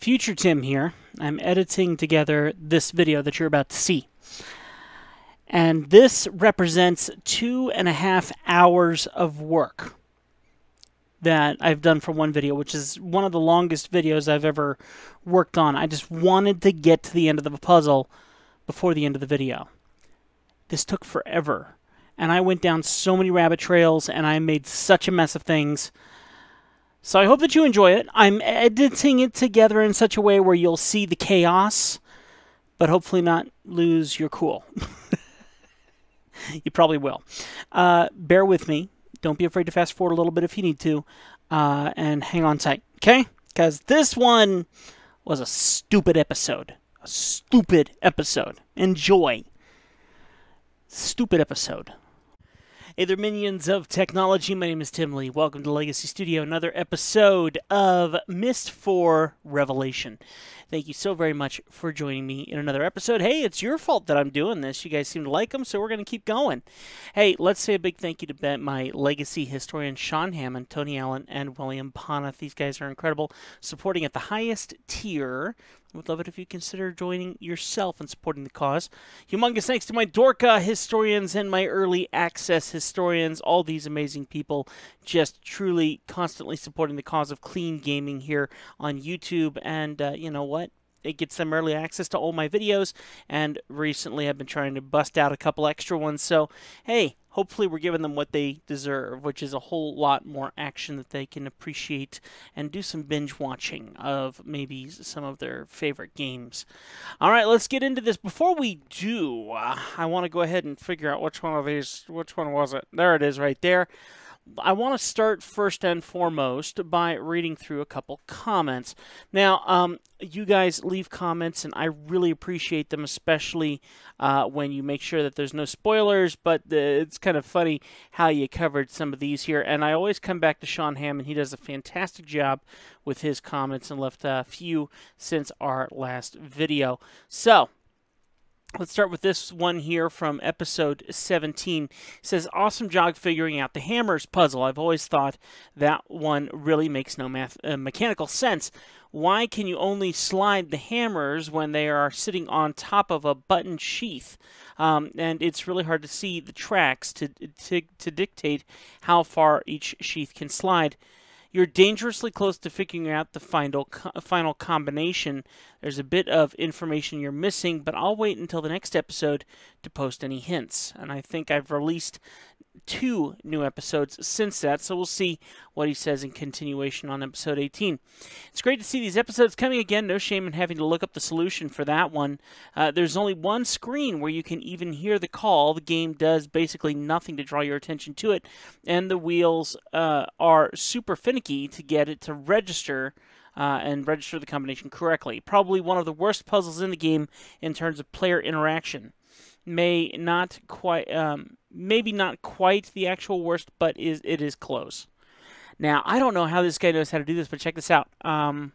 Future Tim here. I'm editing together this video that you're about to see. And this represents two and a half hours of work that I've done for one video, which is one of the longest videos I've ever worked on. I just wanted to get to the end of the puzzle before the end of the video. This took forever. And I went down so many rabbit trails and I made such a mess of things so I hope that you enjoy it. I'm editing it together in such a way where you'll see the chaos, but hopefully not lose your cool. you probably will. Uh, bear with me. Don't be afraid to fast forward a little bit if you need to, uh, and hang on tight, okay? Because this one was a stupid episode. A stupid episode. Enjoy. Stupid episode. Hey there, minions of technology. My name is Tim Lee. Welcome to Legacy Studio, another episode of Myst 4 Revelation. Thank you so very much for joining me in another episode. Hey, it's your fault that I'm doing this. You guys seem to like them, so we're going to keep going. Hey, let's say a big thank you to my legacy historian Sean Hammond, Tony Allen, and William Ponath. These guys are incredible, supporting at the highest tier would love it if you consider joining yourself and supporting the cause. Humongous thanks to my Dorka historians and my early access historians, all these amazing people just truly constantly supporting the cause of clean gaming here on YouTube. And uh, you know what? it gets them early access to all my videos and recently I've been trying to bust out a couple extra ones so hey hopefully we're giving them what they deserve which is a whole lot more action that they can appreciate and do some binge watching of maybe some of their favorite games. All right let's get into this. Before we do uh, I want to go ahead and figure out which one of these which one was it? There it is right there I want to start first and foremost by reading through a couple comments. Now, um, you guys leave comments, and I really appreciate them, especially uh, when you make sure that there's no spoilers. But it's kind of funny how you covered some of these here. And I always come back to Sean Hammond. He does a fantastic job with his comments and left a few since our last video. So, Let's start with this one here from episode 17. It says, Awesome job figuring out the hammers puzzle. I've always thought that one really makes no math, uh, mechanical sense. Why can you only slide the hammers when they are sitting on top of a button sheath? Um, and it's really hard to see the tracks to, to, to dictate how far each sheath can slide. You're dangerously close to figuring out the final final combination. There's a bit of information you're missing, but I'll wait until the next episode to post any hints. And I think I've released two new episodes since that, so we'll see what he says in continuation on episode 18. It's great to see these episodes coming again. No shame in having to look up the solution for that one. Uh, there's only one screen where you can even hear the call. The game does basically nothing to draw your attention to it, and the wheels uh, are super finicky to get it to register. Uh, and register the combination correctly. Probably one of the worst puzzles in the game in terms of player interaction may not quite, um, maybe not quite the actual worst, but is it is close. Now I don't know how this guy knows how to do this, but check this out. Um,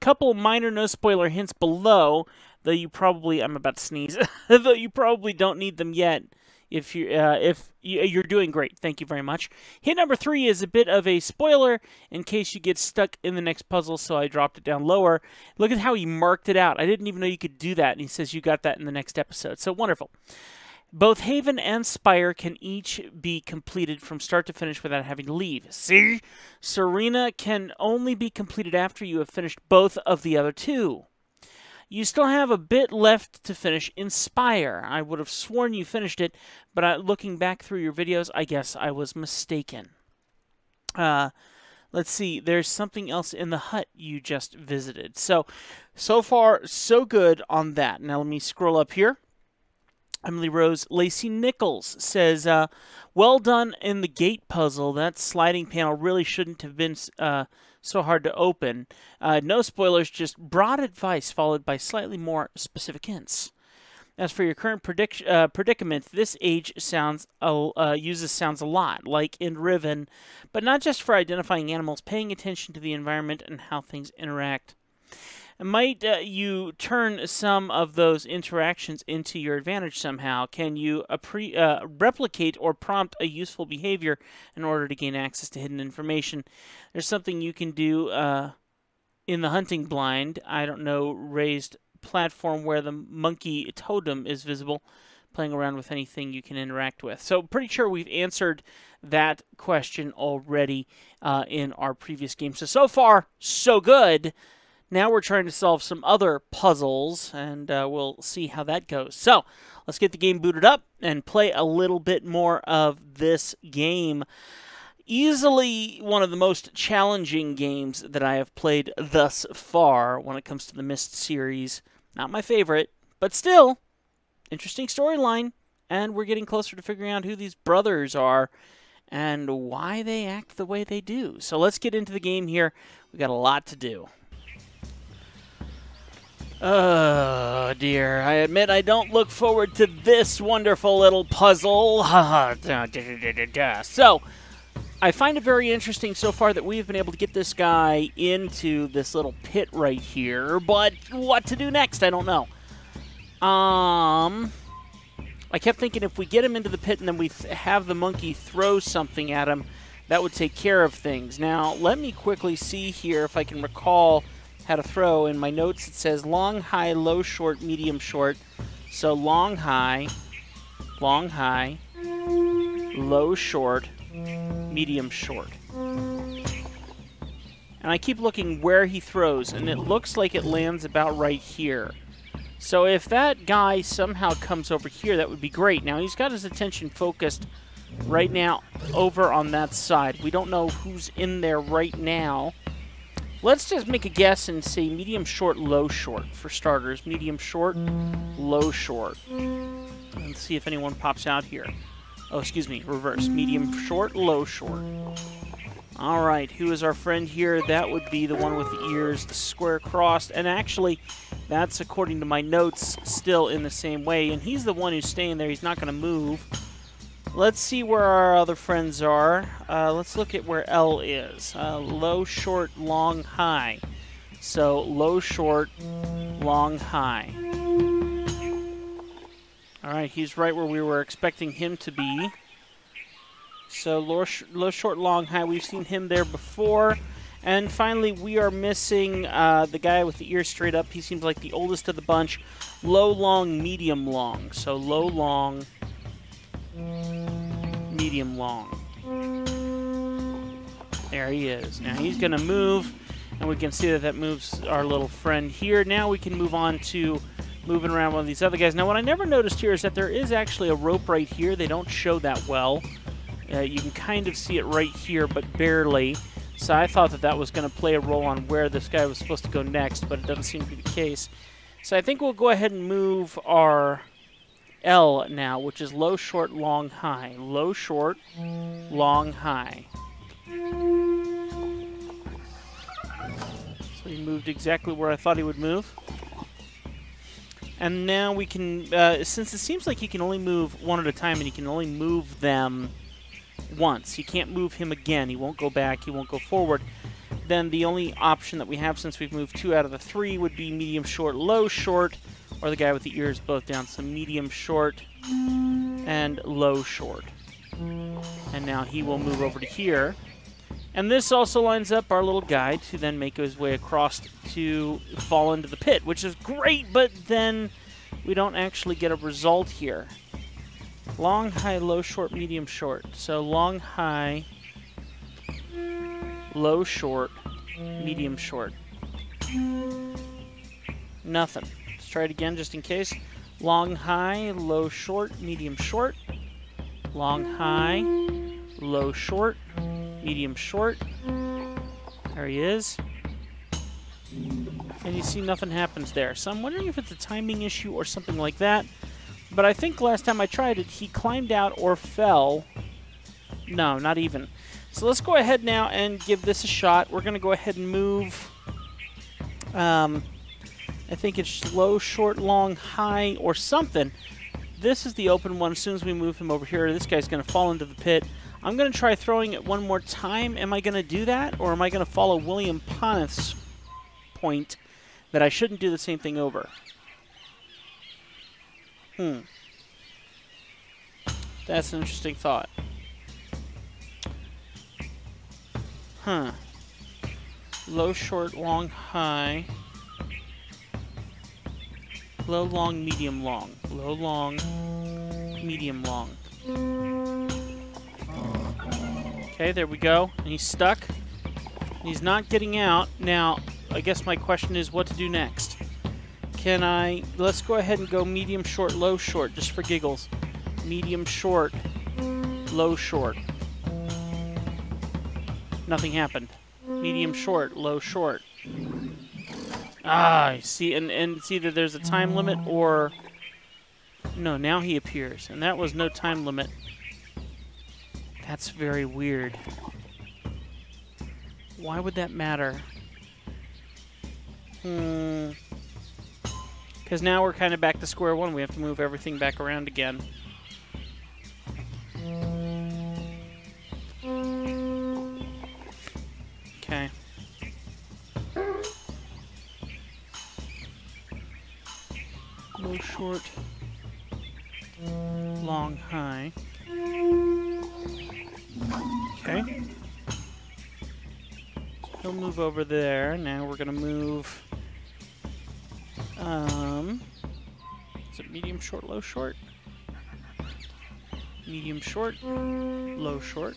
couple minor no spoiler hints below, though you probably I'm about to sneeze, though you probably don't need them yet if you uh, if you're doing great. Thank you very much. Hit number three is a bit of a spoiler in case you get stuck in the next puzzle, so I dropped it down lower. Look at how he marked it out. I didn't even know you could do that, and he says you got that in the next episode. So wonderful. Both Haven and Spire can each be completed from start to finish without having to leave. See? Serenia can only be completed after you have finished both of the other two. You still have a bit left to finish in Spire. I would have sworn you finished it, but uh, looking back through your videos, I guess I was mistaken. Uh, let's see, there's something else in the hut you just visited. So, so far, so good on that. Now let me scroll up here. Emily Rose Lacey Nichols says, uh, "Well done in the gate puzzle. That sliding panel really shouldn't have been uh, so hard to open. Uh, no spoilers, just broad advice followed by slightly more specific hints." As for your current predic- uh, predicament, this age sounds uh, uses sounds a lot like in Riven, but not just for identifying animals, paying attention to the environment and how things interact might uh, you turn some of those interactions into your advantage somehow? Can you uh, replicate or prompt a useful behavior in order to gain access to hidden information? There's something you can do. Uh, in the hunting blind, I don't know, raised platform where the monkey totem is visible, playing around with anything you can interact with. So, pretty sure we've answered that question already uh, in our previous game. So, so far, so good. Now we're trying to solve some other puzzles, and uh, we'll see how that goes. So, let's get the game booted up and play a little bit more of this game easily one of the most challenging games that I have played thus far when it comes to the Myst series. Not my favorite, but still, interesting storyline. And we're getting closer to figuring out who these brothers are and why they act the way they do. So let's get into the game here. We got a lot to do. Oh dear, I admit I don't look forward to this wonderful little puzzle. so, I find it very interesting so far that we've been able to get this guy into this little pit right here, but what to do next, I don't know. Um, I kept thinking if we get him into the pit and then we th have the monkey throw something at him, that would take care of things. Now, let me quickly see here if I can recall how to throw. In my notes, it says long, high, low, short, medium, short. So long, high, long, high, low, short, medium short. And I keep looking where he throws, and it looks like it lands about right here. So if that guy somehow comes over here, that would be great. Now, he's got his attention focused right now over on that side. We don't know who's in there right now. Let's just make a guess and say medium short, low short for starters. Medium short, low short. Let's see if anyone pops out here. Oh, excuse me, reverse. Medium short, low short. All right, who is our friend here? That would be the one with the ears square crossed. And actually, that's according to my notes still in the same way. And he's the one who's staying there. He's not going to move. Let's see where our other friends are. Uh, let's look at where L is. Uh, low, short, long, high. So low, short, long, high. All right, he's right where we were expecting him to be. So low, sh low short, long, high. We've seen him there before. And finally, we are missing uh, the guy with the ears straight up. He seems like the oldest of the bunch. Low, long, medium, long. So low, long, medium, long. There he is. Now he's going to move, and we can see that that moves our little friend here. Now we can move on to moving around one of these other guys. Now, what I never noticed here is that there is actually a rope right here. They don't show that well. Uh, you can kind of see it right here, but barely. So I thought that that was going to play a role on where this guy was supposed to go next, but it doesn't seem to be the case. So I think we'll go ahead and move our L now, which is low, short, long, high. Low, short, long, high. So he moved exactly where I thought he would move. And now we can, uh, since it seems like he can only move one at a time and you can only move them once, you can't move him again, he won't go back, he won't go forward, then the only option that we have since we've moved two out of the three would be medium short, low short, or the guy with the ears both down. So medium short and low short. And now he will move over to here. And this also lines up our little guy to then make his way across to fall into the pit, which is great, but then we don't actually get a result here. Long, high, low, short, medium, short. So long, high, low, short, medium, short. Nothing. Let's try it again just in case. Long, high, low, short, medium, short. Long, high, low, short, medium short. There he is. And you see nothing happens there. So I'm wondering if it's a timing issue or something like that. But I think last time I tried it, he climbed out or fell. No, not even. So let's go ahead now and give this a shot. We're going to go ahead and move. Um, I think it's low, short, long, high, or something. This is the open one. As soon as we move him over here, this guy's going to fall into the pit. I'm going to try throwing it one more time. Am I going to do that, or am I going to follow William Ponath's point that I shouldn't do the same thing over? Hmm. That's an interesting thought. Huh. Low, short, long, high. Low, long, medium, long. Low, long, medium, long. Okay, there we go. And he's stuck. He's not getting out. Now, I guess my question is what to do next. Can I... Let's go ahead and go medium, short, low, short, just for giggles. Medium, short, low, short. Nothing happened. Medium, short, low, short. Ah, see, and, and it's either there's a time limit or... No, now he appears, and that was no time limit. That's very weird. Why would that matter? Hmm. Because now we're kind of back to square one. We have to move everything back around again. Low, short, long, high. Okay. He'll move over there. Now we're gonna move. Um. Is it medium, short, low, short? Medium, short, low, short.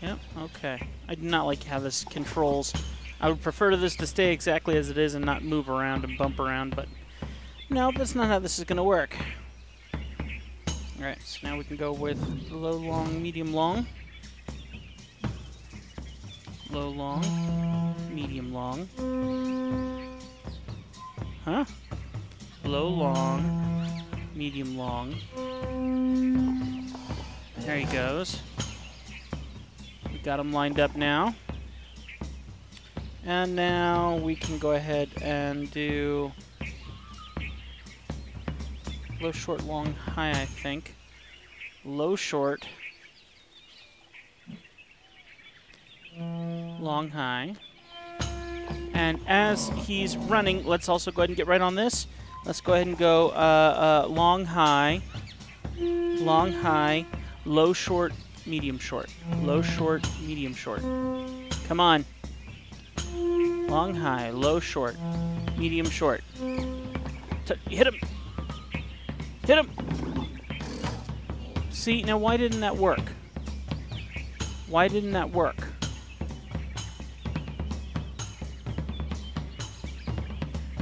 Yep, okay. I do not like how this controls. I would prefer this to stay exactly as it is and not move around and bump around, but no, that's not how this is going to work. Alright, so now we can go with low, long, medium, long. Low, long, medium, long. Huh? Low, long, medium, long. There he goes. We got him lined up now. And now we can go ahead and do low, short, long, high, I think. Low, short, long, high. And as he's running, let's also go ahead and get right on this. Let's go ahead and go uh, uh, long, high, long, high, low, short, medium, short. Low, short, medium, short. Come on. Long, high, low, short, medium, short. T hit him. Hit him. See, now why didn't that work? Why didn't that work?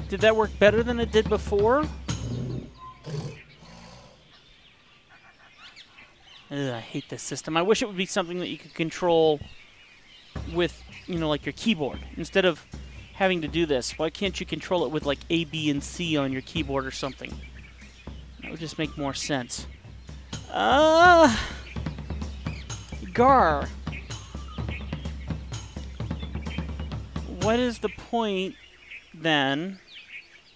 Did that work better than it did before? Ugh, I hate this system. I wish it would be something that you could control with, you know, like your keyboard. Instead of having to do this, why can't you control it with like A, B, and C on your keyboard or something? That would just make more sense. Uh, Gar. What is the point then?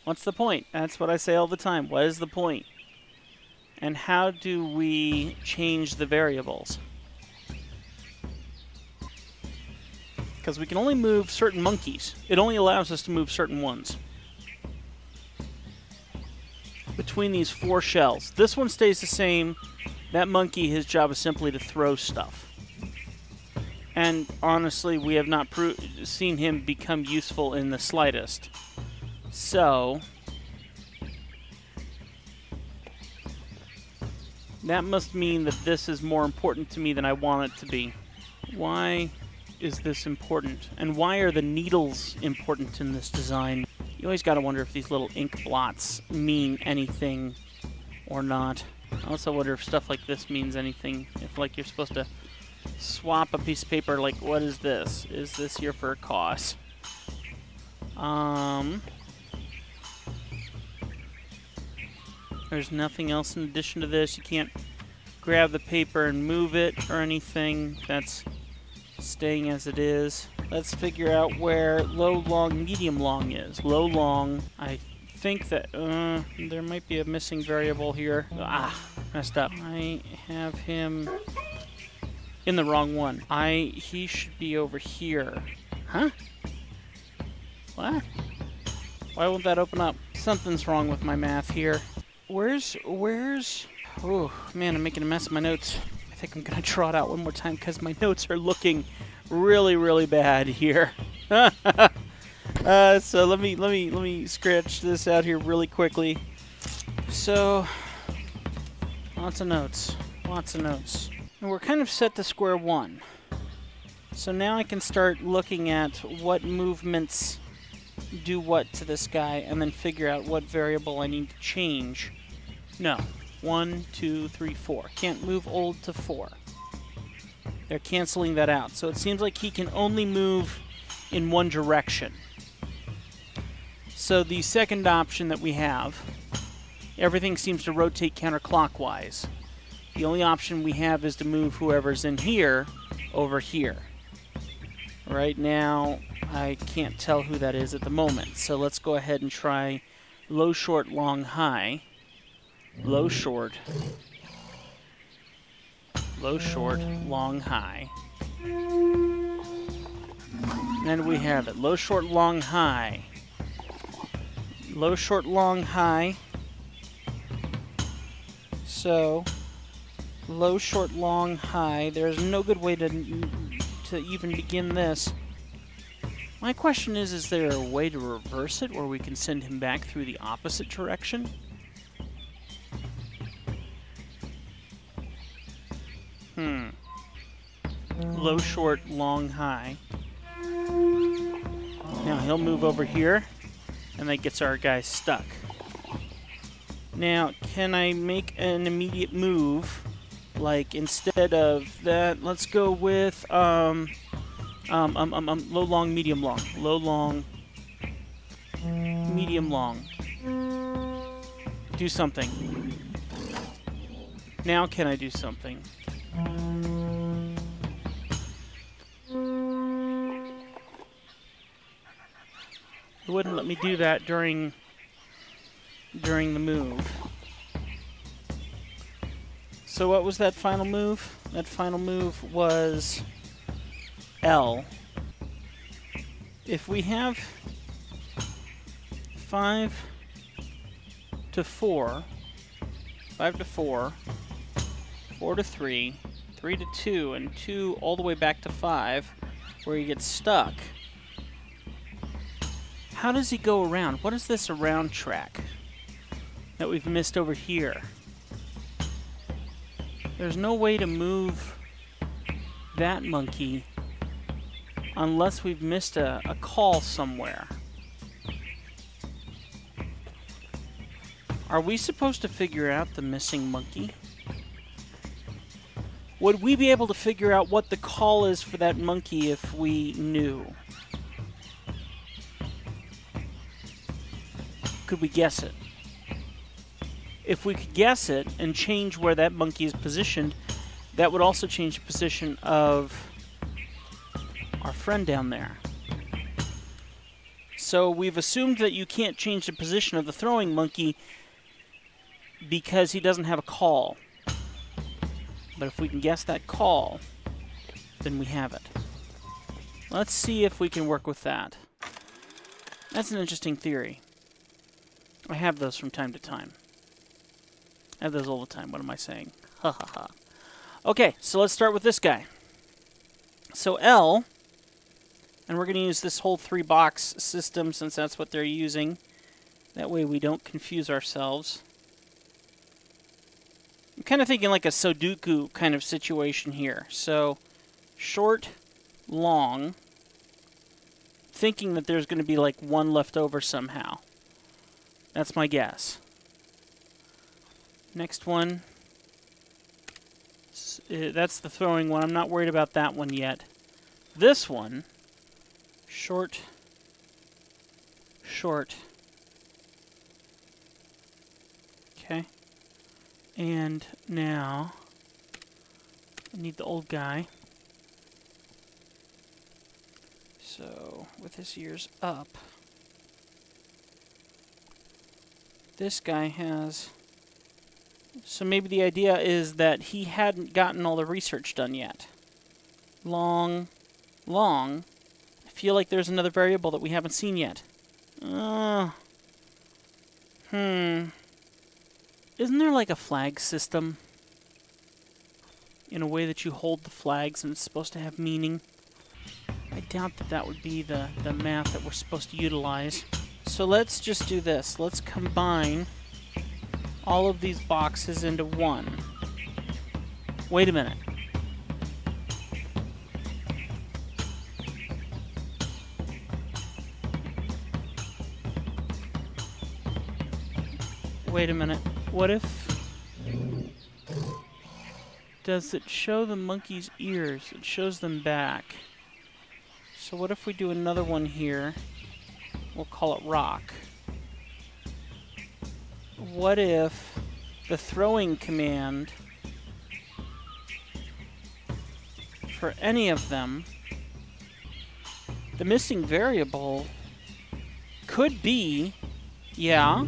What's the point? That's what I say all the time. What is the point? And how do we change the variables? Because we can only move certain monkeys. It only allows us to move certain ones. Between these four shells. This one stays the same. That monkey, his job is simply to throw stuff. And honestly, we have not seen him become useful in the slightest. So, that must mean that this is more important to me than I want it to be. Why is this important? And why are the needles important in this design? You always got to wonder if these little ink blots mean anything or not. I also wonder if stuff like this means anything. If, like, you're supposed to swap a piece of paper, like, what is this? Is this here for a cost? Um... There's nothing else in addition to this. You can't grab the paper and move it or anything. That's staying as it is. Let's figure out where low, long, medium, long is. Low, long, I think that uh, there might be a missing variable here. Ah, messed up. I have him in the wrong one. I He should be over here. Huh? What? Why won't that open up? Something's wrong with my math here. Where's, where's... Oh, man, I'm making a mess of my notes. Think I'm gonna draw it out one more time because my notes are looking really, really bad here. uh, so let me let me let me scratch this out here really quickly. So lots of notes, lots of notes, and we're kind of set to square one. So now I can start looking at what movements do what to this guy and then figure out what variable I need to change. No. One, two, three, four. Can't move old to four. They're canceling that out. So it seems like he can only move in one direction. So the second option that we have, everything seems to rotate counterclockwise. The only option we have is to move whoever's in here over here. Right now, I can't tell who that is at the moment. So let's go ahead and try low, short, long, high. Low, short. Low, short, long, high. And we have it. Low, short, long, high. Low, short, long, high. So, low, short, long, high. There's no good way to, to even begin this. My question is, is there a way to reverse it where we can send him back through the opposite direction? Hmm. Low, short, long, high. Now he'll move over here, and that gets our guy stuck. Now, can I make an immediate move? Like, instead of that, let's go with, um, um, um, um, um, low, long, medium, long. Low, long, medium, long. Do something. Now can I do something? It wouldn't let me do that during during the move. So what was that final move? That final move was L. If we have 5 to 4, 5 to 4, 4 to 3, 3 to 2, and 2 all the way back to 5, where he gets stuck. How does he go around? What is this around track that we've missed over here? There's no way to move that monkey unless we've missed a, a call somewhere. Are we supposed to figure out the missing monkey? Would we be able to figure out what the call is for that monkey if we knew? Could we guess it? If we could guess it and change where that monkey is positioned, that would also change the position of our friend down there. So we've assumed that you can't change the position of the throwing monkey because he doesn't have a call. But if we can guess that call, then we have it. Let's see if we can work with that. That's an interesting theory. I have those from time to time. I have those all the time. What am I saying? Ha ha ha. Okay, so let's start with this guy. So L and we're going to use this whole three box system since that's what they're using. That way we don't confuse ourselves. I'm kind of thinking like a Sudoku kind of situation here. So short, long, thinking that there's going to be like one left over somehow. That's my guess. Next one. Uh, that's the throwing one. I'm not worried about that one yet. This one short, short. Okay. And now, I need the old guy. So, with his ears up, this guy has... So maybe the idea is that he hadn't gotten all the research done yet. Long, long, I feel like there's another variable that we haven't seen yet. Uh, hmm. Isn't there like a flag system? in a way that you hold the flags and it's supposed to have meaning. I doubt that that would be the, the math that we're supposed to utilize. So let's just do this. Let's combine all of these boxes into one. Wait a minute. Wait a minute. What if... Does it show the monkey's ears? It shows them back. So what if we do another one here? We'll call it rock. What if the throwing command for any of them, the missing variable could be, yeah,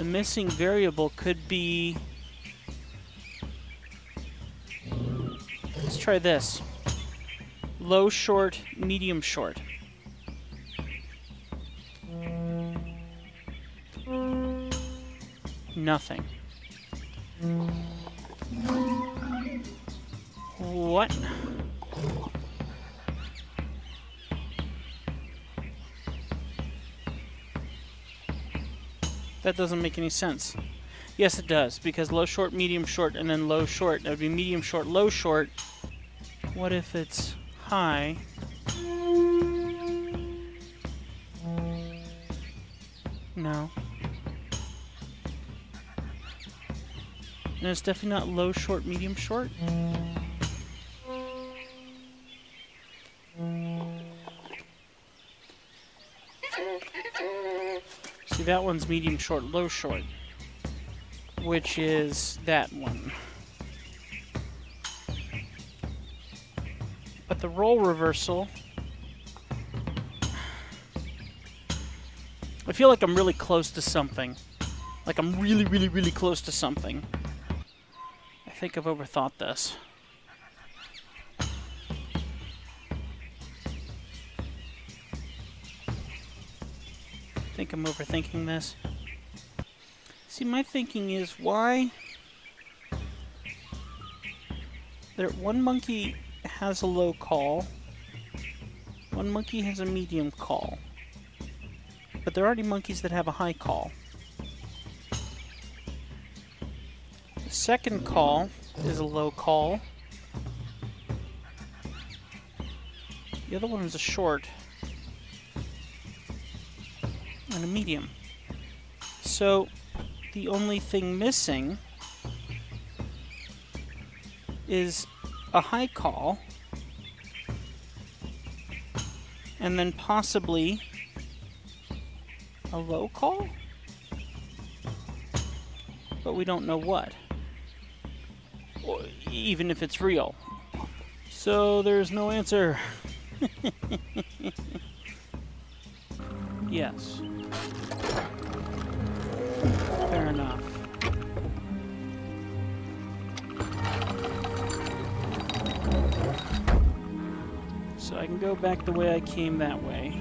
the missing variable could be, let's try this, low, short, medium, short. Nothing. What? That doesn't make any sense. Yes, it does, because low, short, medium, short, and then low, short. That would be medium, short, low, short. What if it's high? No. No, it's definitely not low, short, medium, short. That one's medium, short, low, short. Which is that one. But the role reversal... I feel like I'm really close to something. Like I'm really, really, really close to something. I think I've overthought this. Think I'm overthinking this. See, my thinking is why there one monkey has a low call, one monkey has a medium call, but there are already monkeys that have a high call. The second call is a low call. The other one is a short a medium. So the only thing missing is a high call and then possibly a low call? But we don't know what. Or even if it's real. So there's no answer. yes. Fair enough. So I can go back the way I came that way.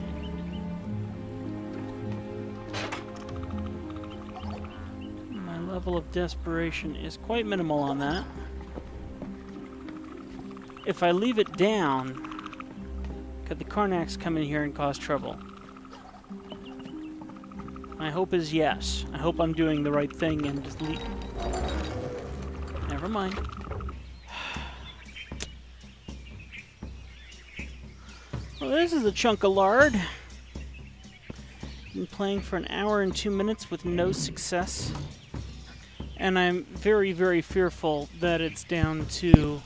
My level of desperation is quite minimal on that. If I leave it down, could the Karnaks come in here and cause trouble? My hope is yes. I hope I'm doing the right thing and. Never mind. Well, this is a chunk of lard. Been playing for an hour and two minutes with no success. And I'm very, very fearful that it's down to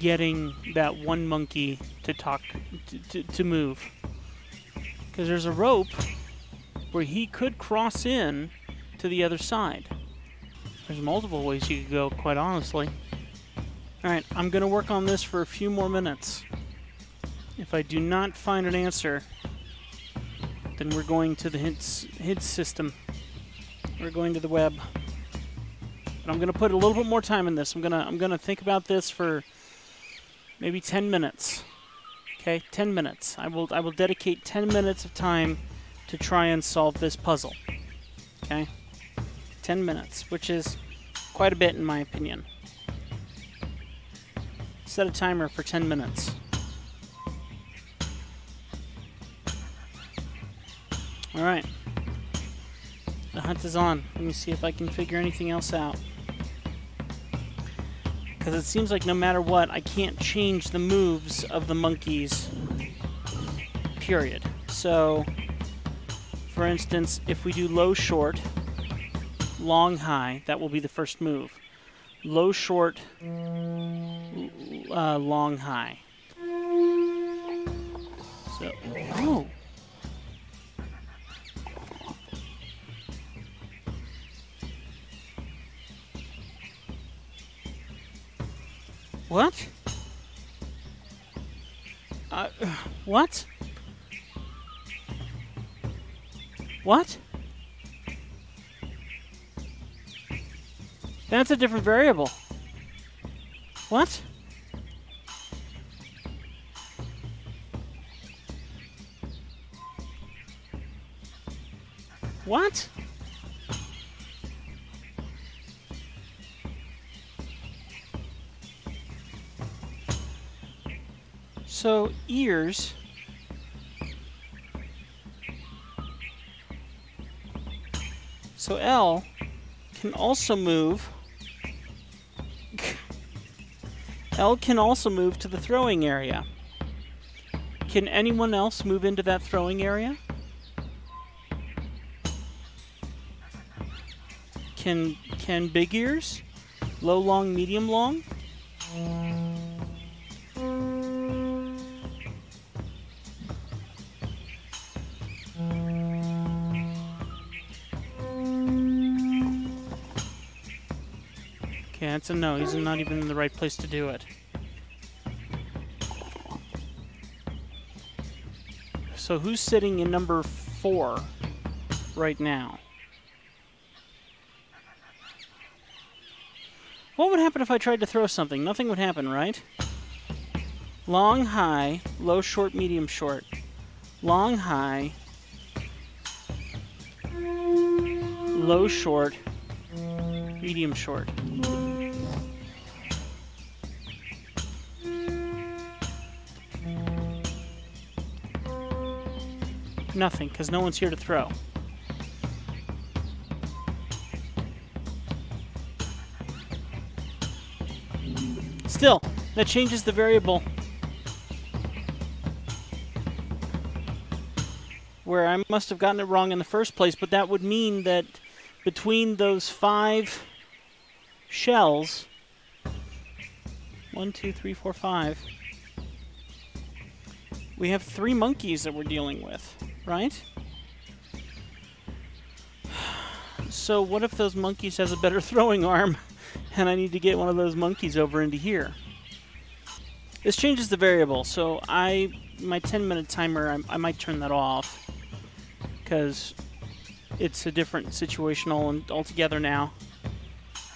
getting that one monkey to talk, to, to, to move. Because there's a rope where he could cross in to the other side. There's multiple ways you could go, quite honestly. Alright, I'm going to work on this for a few more minutes. If I do not find an answer, then we're going to the hints, system. We're going to the web. But I'm going to put a little bit more time in this. I'm going to I'm going to think about this for maybe 10 minutes. Okay? 10 minutes. I will I will dedicate 10 minutes of time to try and solve this puzzle. Okay? 10 minutes, which is quite a bit in my opinion. Set a timer for 10 minutes. Alright. The hunt is on. Let me see if I can figure anything else out. Because it seems like no matter what, I can't change the moves of the monkeys. Period. So, for instance, if we do low short, long high, that will be the first move. Low short, uh, long high. So, oh. What? Uh, what? What? That's a different variable. What? What? So, ears... So L can also move... L can also move to the throwing area. Can anyone else move into that throwing area? Can can big ears? Low, long, medium, long? That's a no. He's not even in the right place to do it. So who's sitting in number four right now? What would happen if I tried to throw something? Nothing would happen, right? Long, high, low, short, medium, short. Long, high, low, short, medium, short. Nothing, because no one's here to throw. Still, that changes the variable. Where I must have gotten it wrong in the first place, but that would mean that between those five shells, one, two, three, four, five, we have three monkeys that we're dealing with, right? So what if those monkeys has a better throwing arm? and I need to get one of those monkeys over into here. This changes the variable, so I my 10 minute timer, I, I might turn that off because it's a different situation all altogether now.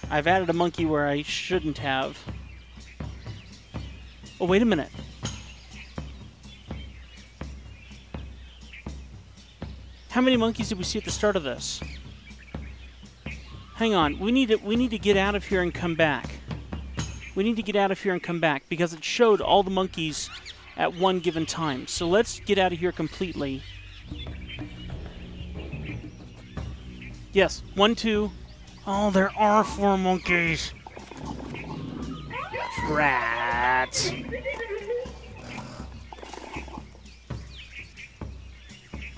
I've added a monkey where I shouldn't have. Oh, wait a minute. How many monkeys did we see at the start of this? Hang on, we need to we need to get out of here and come back. We need to get out of here and come back because it showed all the monkeys at one given time. So let's get out of here completely. Yes, one, two. Oh, there are four monkeys. Rats.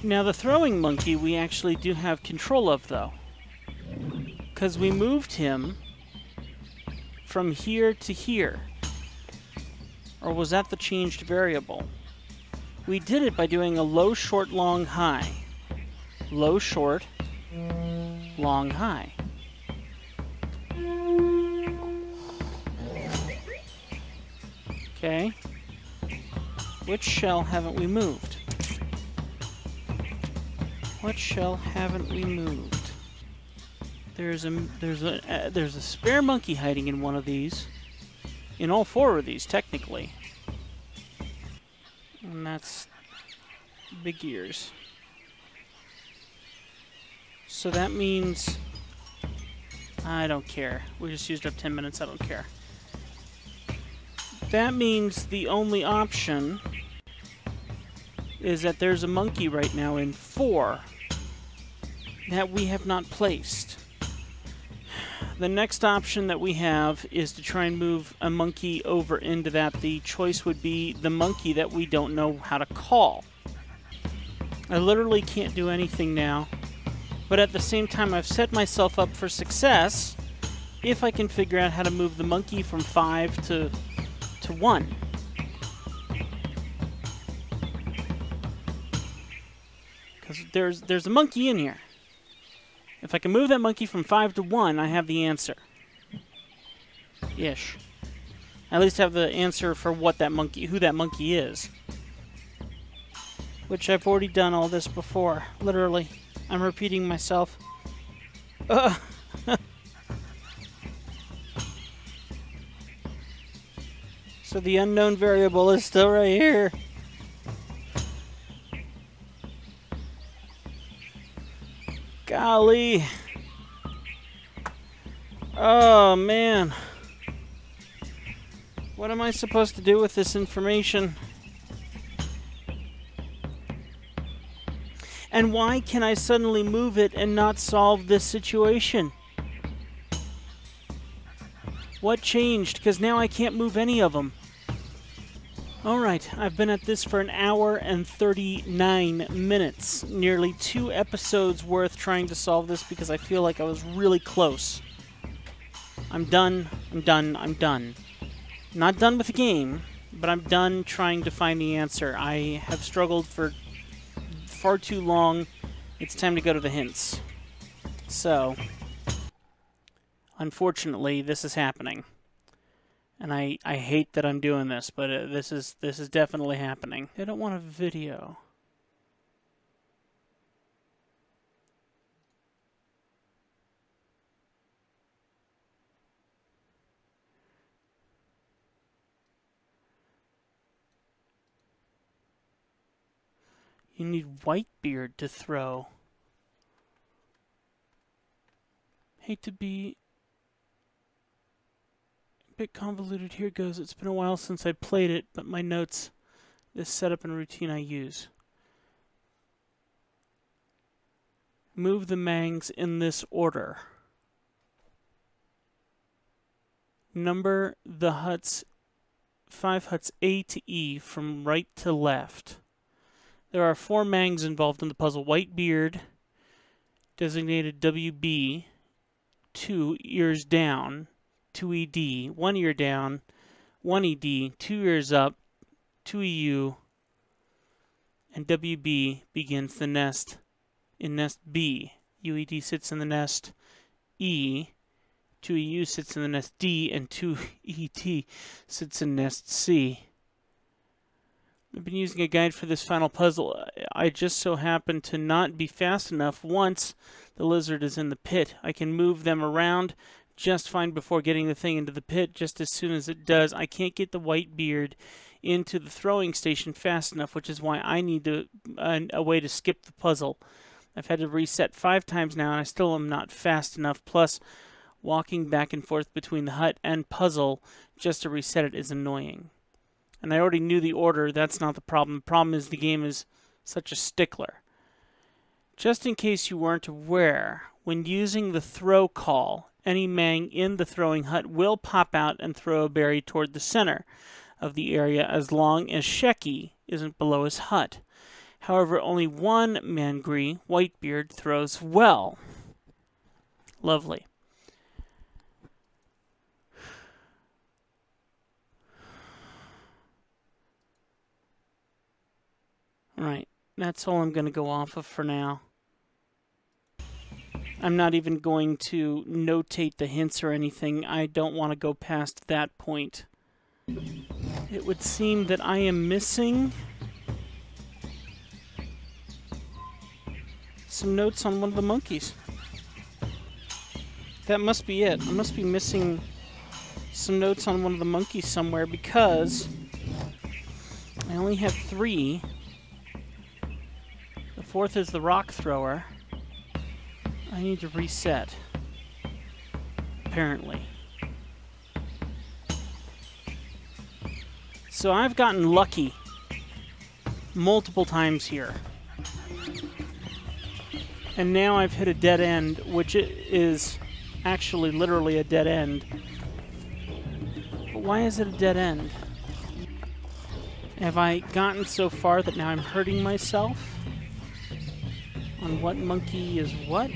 Now the throwing monkey we actually do have control of though because we moved him from here to here. Or was that the changed variable? We did it by doing a low, short, long, high. Low, short, long, high. Okay. Which shell haven't we moved? What shell haven't we moved? There's a there's a uh, there's a spare monkey hiding in one of these. In all four of these, technically. And that's big ears. So that means I don't care. We just used up 10 minutes. I don't care. That means the only option is that there's a monkey right now in 4 that we have not placed. The next option that we have is to try and move a monkey over into that. The choice would be the monkey that we don't know how to call. I literally can't do anything now. But at the same time, I've set myself up for success if I can figure out how to move the monkey from 5 to, to 1. There's, there's a monkey in here. If I can move that monkey from 5 to 1, I have the answer. Ish. I at least have the answer for what that monkey, who that monkey is. Which I've already done all this before. Literally. I'm repeating myself. So the unknown variable is still right here. Golly. Oh, man. What am I supposed to do with this information? And why can I suddenly move it and not solve this situation? What changed? Because now I can't move any of them. Alright, I've been at this for an hour and 39 minutes. Nearly two episodes worth trying to solve this because I feel like I was really close. I'm done, I'm done, I'm done. Not done with the game, but I'm done trying to find the answer. I have struggled for far too long. It's time to go to the hints. So, unfortunately, this is happening and I, I hate that I'm doing this, but uh, this is this is definitely happening. I don't want a video. You need Whitebeard to throw. Hate to be bit convoluted. Here goes. It's been a while since I played it, but my notes, this setup and routine I use. Move the mangs in this order. Number the huts, five huts A to E from right to left. There are four mangs involved in the puzzle. Whitebeard, designated WB, two ears down. 2 ED, 1 ear down, 1 ED, 2 ears up, 2 EU, and WB begins the nest in nest B. UED sits in the nest E, 2EU sits in the nest D, and 2ET sits in nest C. I've been using a guide for this final puzzle. I just so happen to not be fast enough once the lizard is in the pit. I can move them around just fine before getting the thing into the pit. Just as soon as it does, I can't get the white beard into the throwing station fast enough, which is why I need to, uh, a way to skip the puzzle. I've had to reset five times now, and I still am not fast enough. Plus, walking back and forth between the hut and puzzle just to reset it is annoying. And I already knew the order. That's not the problem. The problem is the game is such a stickler. Just in case you weren't aware, when using the throw call, any mang in the throwing hut will pop out and throw a berry toward the center of the area as long as Sheki isn't below his hut. However, only one Mangri, Whitebeard, throws well. Lovely. Right, that's all I'm going to go off of for now. I'm not even going to notate the hints or anything. I don't want to go past that point. It would seem that I am missing some notes on one of the monkeys. That must be it. I must be missing some notes on one of the monkeys somewhere because I only have three. The fourth is the rock thrower. I need to reset. Apparently. So I've gotten lucky multiple times here. And now I've hit a dead end, which is actually literally a dead end. But why is it a dead end? Have I gotten so far that now I'm hurting myself? On what monkey is what?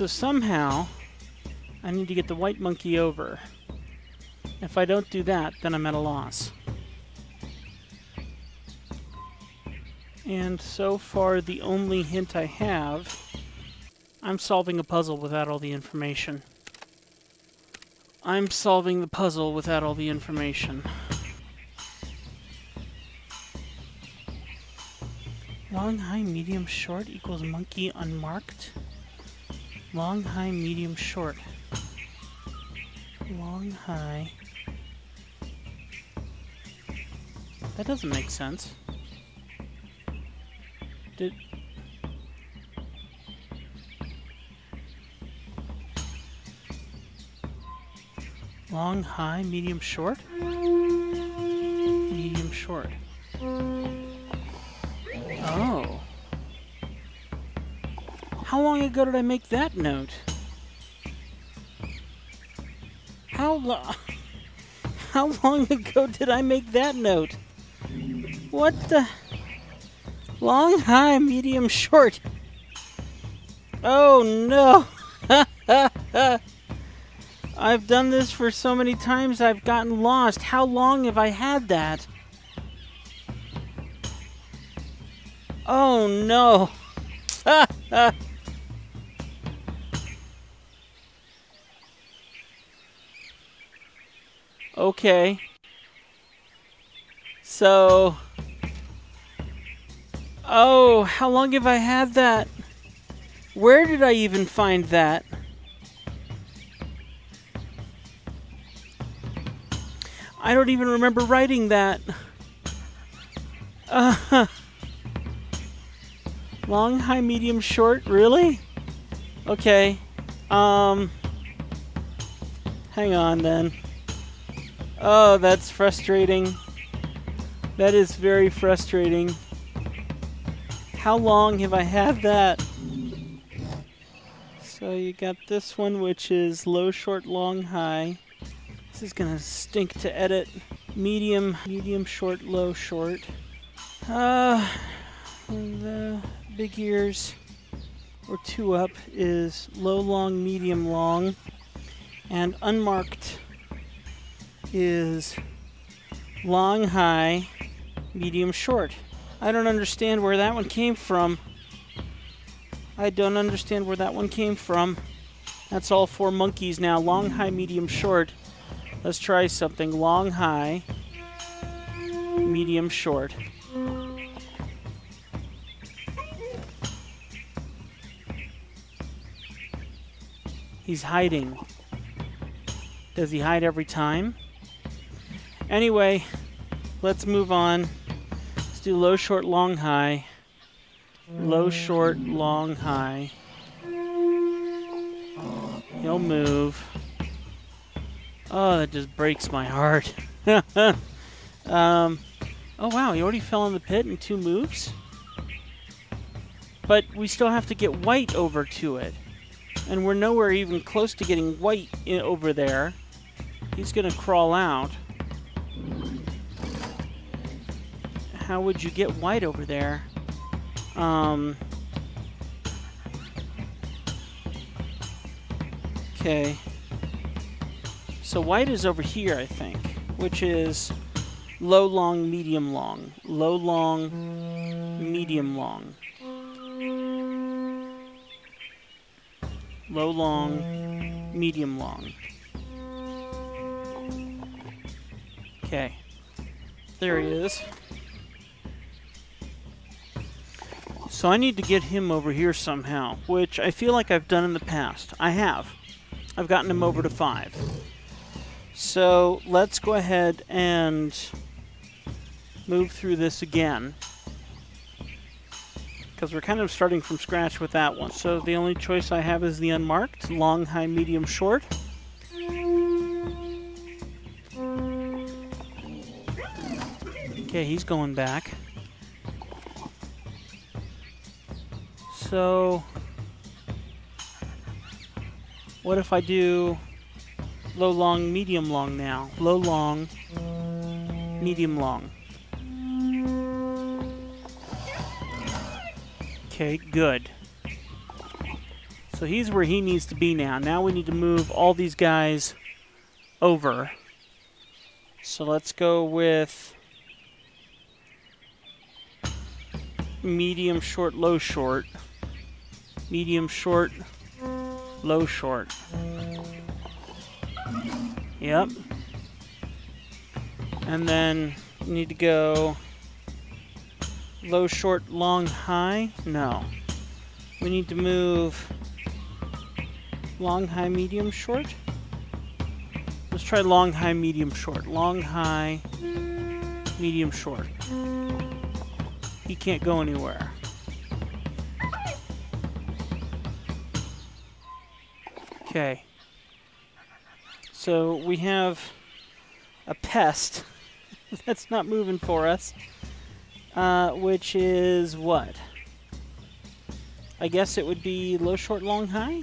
So somehow, I need to get the white monkey over. If I don't do that, then I'm at a loss. And so far, the only hint I have, I'm solving a puzzle without all the information. I'm solving the puzzle without all the information. Long, high, medium, short equals monkey unmarked. Long, high, medium, short. Long, high. That doesn't make sense. Did... Long, high, medium, short? Medium, short. How long ago did I make that note? How long... How long ago did I make that note? What the... Long, high, medium, short. Oh no! I've done this for so many times I've gotten lost. How long have I had that? Oh no! okay. So... Oh, how long have I had that? Where did I even find that? I don't even remember writing that. Uh, long, high, medium, short? Really? Okay. Um. Hang on then. Oh, that's frustrating. That is very frustrating. How long have I had that? So you got this one, which is low, short, long, high. This is gonna stink to edit. Medium, medium, short, low, short. Uh, the big ears, or two up, is low, long, medium, long. And unmarked is long, high, medium, short. I don't understand where that one came from. I don't understand where that one came from. That's all four monkeys now. Long, high, medium, short. Let's try something. Long, high, medium, short. He's hiding. Does he hide every time? Anyway, let's move on. Let's do low, short, long, high. Low, short, long, high. He'll move. Oh, that just breaks my heart. um, oh, wow, he already fell in the pit in two moves? But we still have to get white over to it. And we're nowhere even close to getting white over there. He's going to crawl out. How would you get white over there? Um, okay. So white is over here, I think, which is low, long, medium, long. Low, long, medium, long. Low, long, medium, long. Okay. There he is. So I need to get him over here somehow, which I feel like I've done in the past. I have. I've gotten him over to 5. So let's go ahead and move through this again. Because we're kind of starting from scratch with that one. So the only choice I have is the unmarked. Long, high, medium, short. Okay, he's going back. So, what if I do low, long, medium, long now? Low, long, medium, long. Okay, good. So he's where he needs to be now. Now we need to move all these guys over. So let's go with medium, short, low, short. Medium, short, low, short. Yep. And then you need to go low, short, long, high. No. We need to move long, high, medium, short. Let's try long, high, medium, short. Long, high, medium, short. He can't go anywhere. Okay. So we have a pest that's not moving for us, uh, which is what? I guess it would be low, short, long, high?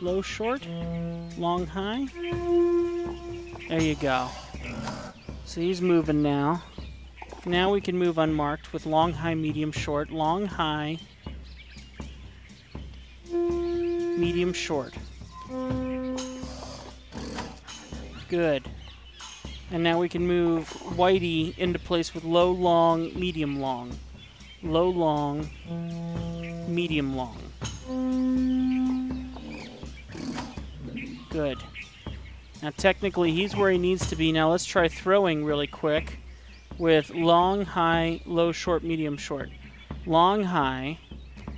Low, short, long, high? There you go. So he's moving now. Now we can move unmarked with long, high, medium, short. Long, high, medium, short. Good. And now we can move Whitey into place with low, long, medium, long. Low, long, medium, long. Good. Now technically he's where he needs to be. Now let's try throwing really quick with long, high, low, short, medium, short. Long, high,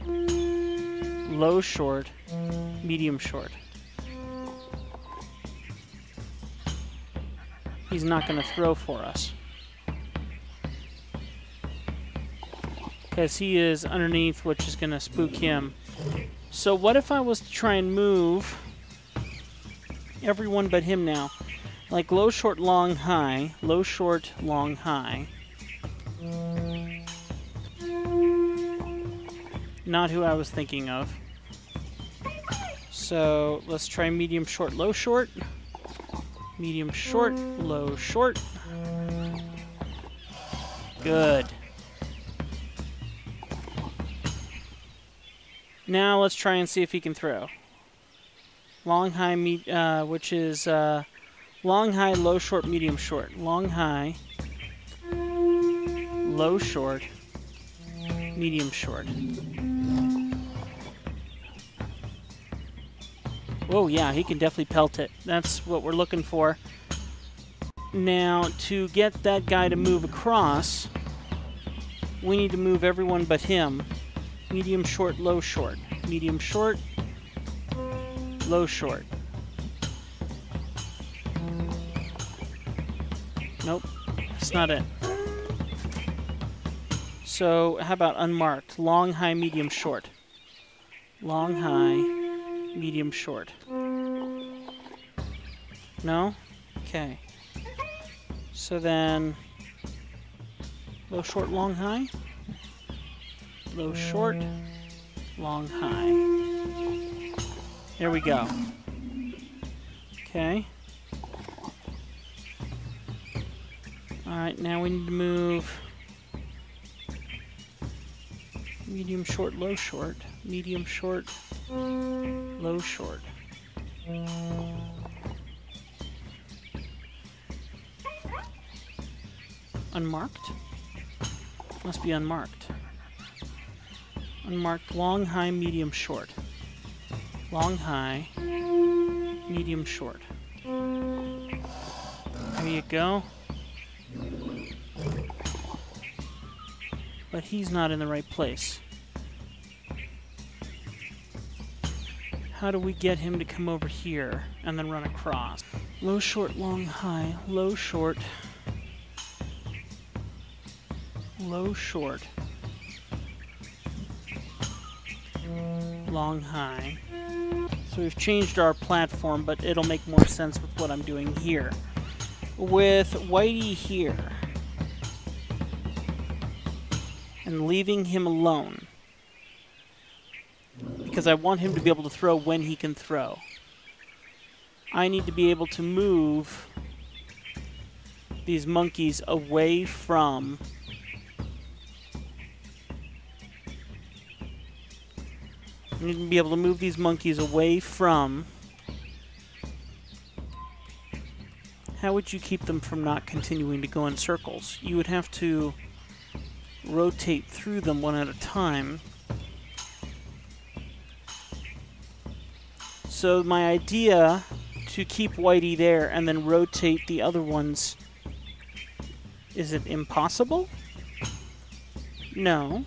low, short, medium, short. He's not going to throw for us. Because he is underneath, which is going to spook him. So what if I was to try and move everyone but him now? Like low, short, long, high. Low, short, long, high. Not who I was thinking of. So let's try medium, short, low, short. Medium, short, low, short. Good. Now let's try and see if he can throw. Long, high, uh, which is uh, long, high, low, short, medium, short. Long, high, low, short, medium, short. Oh yeah, he can definitely pelt it. That's what we're looking for. Now, to get that guy to move across, we need to move everyone but him. Medium, short, low, short. Medium, short, low, short. Nope, that's not it. So, how about unmarked? Long, high, medium, short. Long, high, medium, short. No? Okay. So then, low, short, long, high? Low, short, long, high. There we go. Okay. Alright, now we need to move medium, short, low, short, medium, short, low, short. Unmarked? Must be unmarked. Unmarked long, high, medium, short. Long, high, medium, short. There you go. But he's not in the right place. How do we get him to come over here and then run across? Low, short, long, high. Low, short. Low, short. Long, high. So we've changed our platform, but it'll make more sense with what I'm doing here. With Whitey here, and leaving him alone. Because I want him to be able to throw when he can throw. I need to be able to move these monkeys away from I need to be able to move these monkeys away from how would you keep them from not continuing to go in circles? You would have to rotate through them one at a time. So my idea to keep Whitey there and then rotate the other ones, is it impossible? No.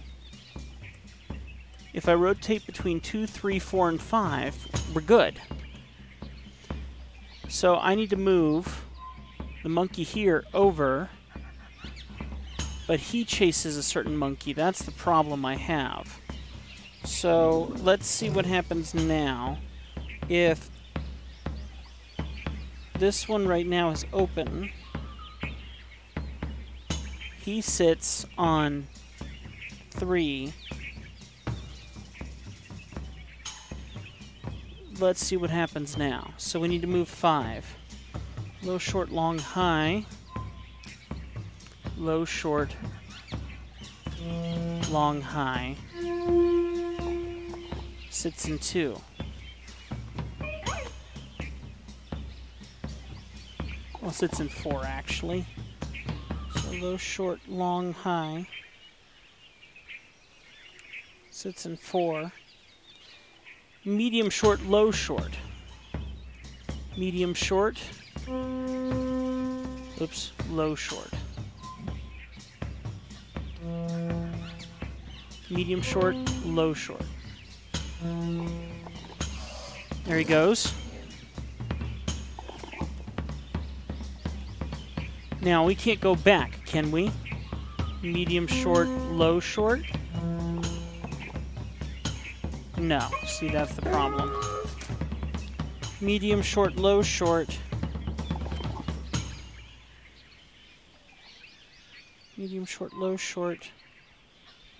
If I rotate between 2, 3, 4, and 5, we're good. So I need to move the monkey here over, but he chases a certain monkey. That's the problem I have. So let's see what happens now. If this one right now is open, he sits on 3. Let's see what happens now. So we need to move 5. Low, short, long, high. Low, short, long, high. Sits in two. Well, sits in four, actually. So low, short, long, high. Sits in four. Medium, short, low, short. Medium, short. Oops, low short. Medium short, low short. There he goes. Now, we can't go back, can we? Medium short, low short? No. See, that's the problem. Medium short, low short. medium, short, low, short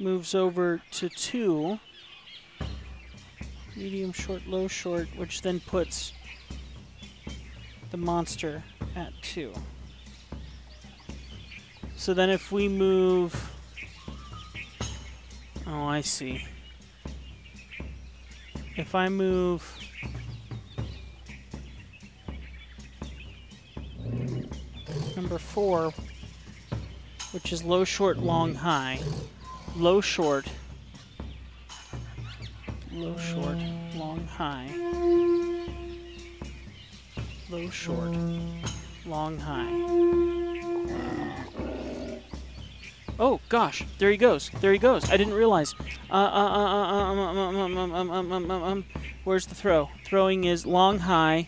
moves over to 2. Medium, short, low, short, which then puts the monster at 2. So then if we move... Oh, I see. If I move... Number 4, which is low, short, long, high. Low, short, low, short, long, high. Low, short, long, high. Oh gosh, there he goes. There he goes. I didn't realize. Uh, uh, uh, um, um, um, um, um, um, where's the throw? Throwing is long, high,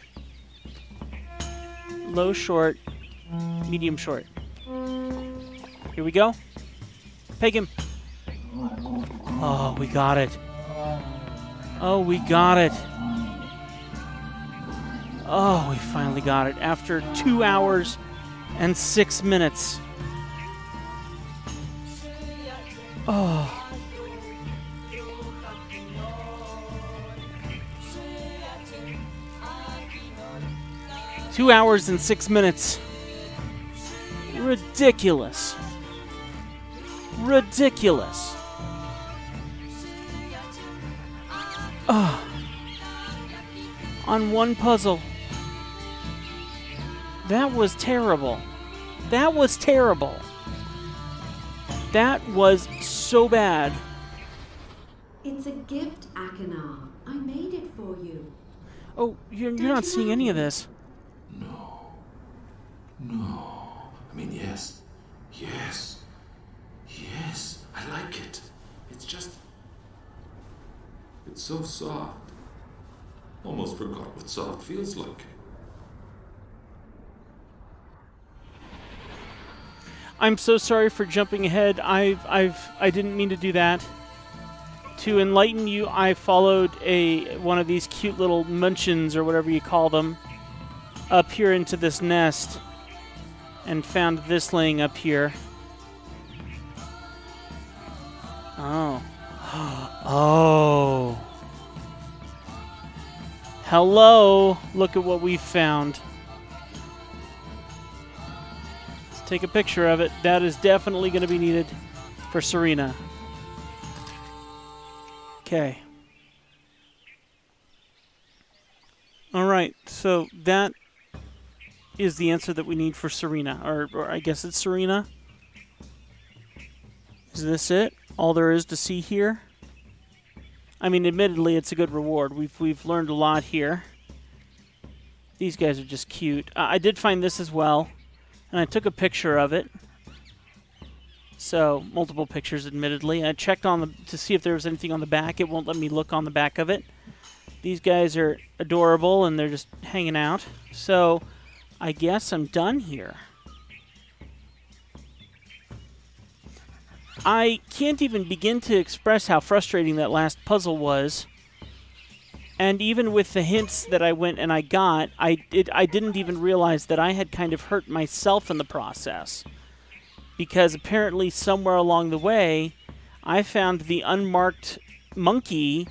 low, short, medium, short. Here we go. Peg him. Oh, we got it. Oh, we got it. Oh, we finally got it after two hours and six minutes. Oh. Two hours and six minutes. Ridiculous ridiculous. Ugh. On one puzzle. That was terrible. That was terrible. That was so bad. It's a gift, Achenar. I made it for you. Oh, you're, you're not seeing any of this. No. No. I mean, yes. Yes. Yes, I like it. It's just. It's so soft. Almost forgot what soft feels like. I'm so sorry for jumping ahead. I've I've I didn't mean to do that. To enlighten you, I followed a one of these cute little munchins or whatever you call them up here into this nest and found this laying up here. Oh. Oh. Hello. Look at what we found. Let's take a picture of it. That is definitely going to be needed for Serena. Okay. All right. So that is the answer that we need for Serena. Or, or I guess it's Serenia. Is this it? All there is to see here? I mean, admittedly, it's a good reward. We've we've learned a lot here. These guys are just cute. Uh, I did find this as well, and I took a picture of it. So multiple pictures, admittedly. I checked on the to see if there was anything on the back. It won't let me look on the back of it. These guys are adorable, and they're just hanging out. So I guess I'm done here. I can't even begin to express how frustrating that last puzzle was. And even with the hints that I went and I got, I it, I didn't even realize that I had kind of hurt myself in the process. Because apparently somewhere along the way, I found the unmarked monkey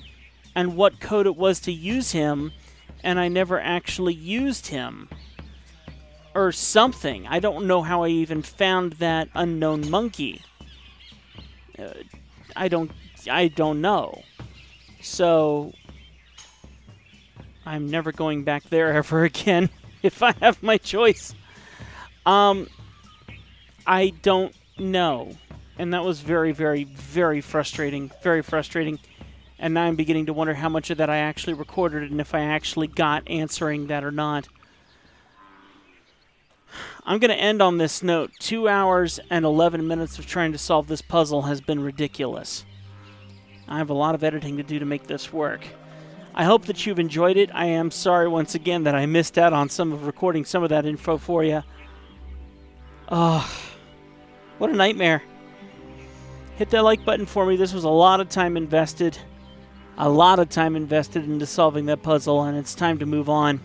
and what code it was to use him, and I never actually used him. Or something. I don't know how I even found that unknown monkey. Uh, I don't I don't know. So I'm never going back there ever again if I have my choice. Um I don't know. And that was very very very frustrating, very frustrating. And now I'm beginning to wonder how much of that I actually recorded and if I actually got answering that or not. I'm going to end on this note. Two hours and 11 minutes of trying to solve this puzzle has been ridiculous. I have a lot of editing to do to make this work. I hope that you've enjoyed it. I am sorry once again that I missed out on some of recording some of that info for you. Oh, what a nightmare. Hit that like button for me. This was a lot of time invested. A lot of time invested into solving that puzzle, and it's time to move on.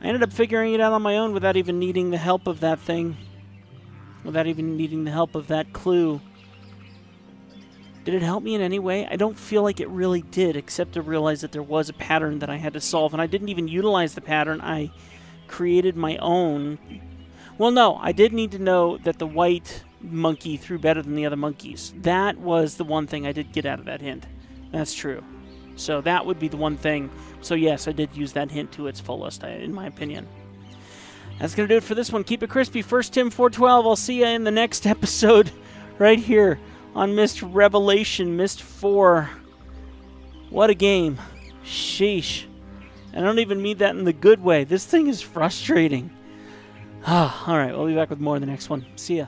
I ended up figuring it out on my own without even needing the help of that thing. Without even needing the help of that clue. Did it help me in any way? I don't feel like it really did, except to realize that there was a pattern that I had to solve, and I didn't even utilize the pattern. I created my own. Well, no, I did need to know that the white monkey threw better than the other monkeys. That was the one thing I did get out of that hint. That's true. So that would be the one thing. So yes, I did use that hint to its fullest, in my opinion. That's going to do it for this one. Keep it crispy. First Tim 412. I'll see you in the next episode right here on Myst Revelation, Myst 4. What a game. Sheesh. I don't even mean that in the good way. This thing is frustrating. Ah, all right, we'll be back with more in the next one. See ya.